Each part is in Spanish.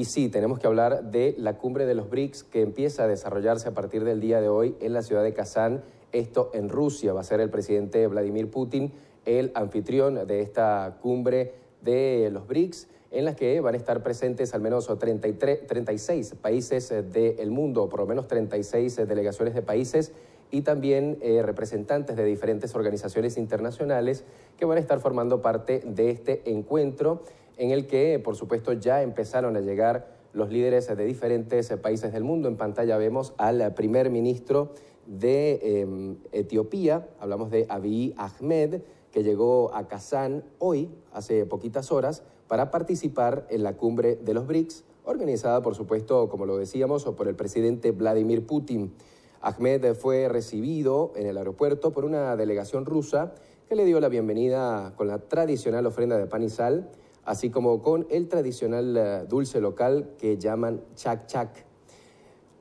Y sí, tenemos que hablar de la cumbre de los BRICS que empieza a desarrollarse a partir del día de hoy en la ciudad de Kazán, esto en Rusia. Va a ser el presidente Vladimir Putin el anfitrión de esta cumbre de los BRICS en las que van a estar presentes al menos 33, 36 países del mundo, por lo menos 36 delegaciones de países y también eh, representantes de diferentes organizaciones internacionales que van a estar formando parte de este encuentro en el que, por supuesto, ya empezaron a llegar los líderes de diferentes países del mundo. En pantalla vemos al primer ministro de em, Etiopía, hablamos de Abiy Ahmed, que llegó a Kazán hoy, hace poquitas horas, para participar en la cumbre de los BRICS, organizada, por supuesto, como lo decíamos, por el presidente Vladimir Putin. Ahmed fue recibido en el aeropuerto por una delegación rusa que le dio la bienvenida con la tradicional ofrenda de pan y sal, así como con el tradicional eh, dulce local que llaman chak chak.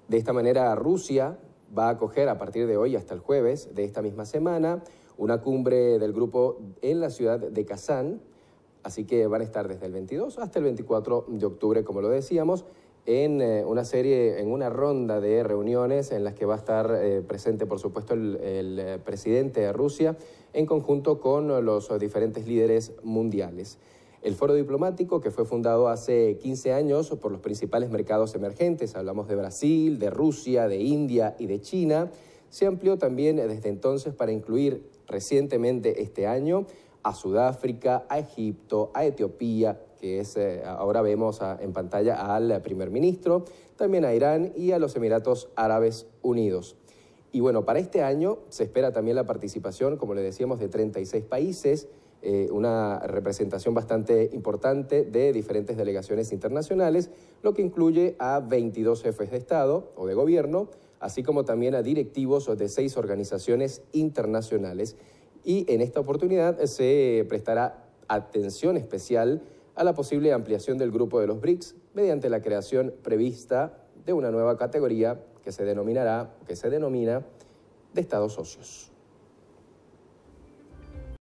De esta manera, Rusia va a acoger a partir de hoy hasta el jueves de esta misma semana una cumbre del grupo en la ciudad de Kazán, así que van a estar desde el 22 hasta el 24 de octubre, como lo decíamos, en eh, una serie, en una ronda de reuniones en las que va a estar eh, presente, por supuesto, el, presidente de Rusia en conjunto con los diferentes líderes mundiales. El foro diplomático, que fue fundado hace 15 años por los principales mercados emergentes, hablamos de Brasil, de Rusia, de India y de China, se amplió también desde entonces para incluir recientemente este año a Sudáfrica, a Egipto, a Etiopía, que es, eh, ahora vemos en pantalla al primer ministro, también a Irán y a los Emiratos Árabes Unidos. Y bueno, para este año se espera también la participación, como le decíamos, de 36 países, eh, una representación bastante importante de diferentes delegaciones internacionales, lo que incluye a 22 jefes de Estado o de gobierno, así como también a directivos de seis organizaciones internacionales. Y en esta oportunidad se prestará atención especial a la posible ampliación del grupo de los BRICS mediante la creación prevista de una nueva categoría que se denominará, que se denomina de Estados socios.